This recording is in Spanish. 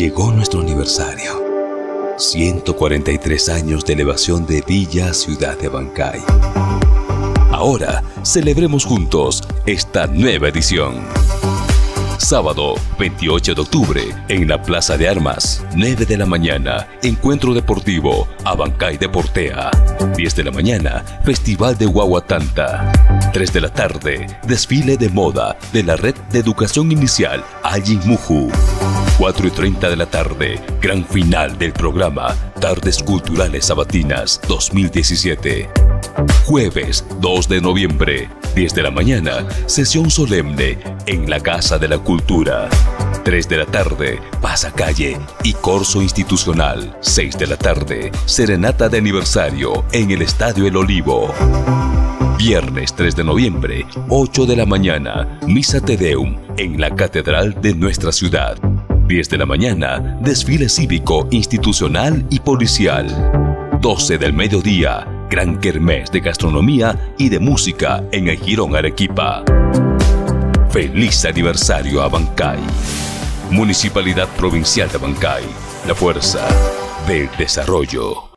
Llegó nuestro aniversario. 143 años de elevación de Villa Ciudad de Abancay. Ahora celebremos juntos esta nueva edición. Sábado 28 de octubre en la Plaza de Armas, 9 de la mañana, Encuentro Deportivo, Abancay Deportea. 10 de la mañana, Festival de Guaguatanta. 3 de la tarde, desfile de moda de la Red de Educación Inicial Allin. 4 y 30 de la tarde, gran final del programa Tardes Culturales Sabatinas 2017. Jueves 2 de noviembre, 10 de la mañana, sesión solemne en la Casa de la Cultura. 3 de la tarde, pasacalle y corso institucional. 6 de la tarde, serenata de aniversario en el Estadio El Olivo. Viernes 3 de noviembre, 8 de la mañana, misa Tedeum en la Catedral de nuestra ciudad. 10 de la mañana, desfile cívico, institucional y policial. 12 del mediodía, gran kermés de gastronomía y de música en el Girón Arequipa. Feliz aniversario a Bancay. Municipalidad Provincial de Bancay. La fuerza del desarrollo.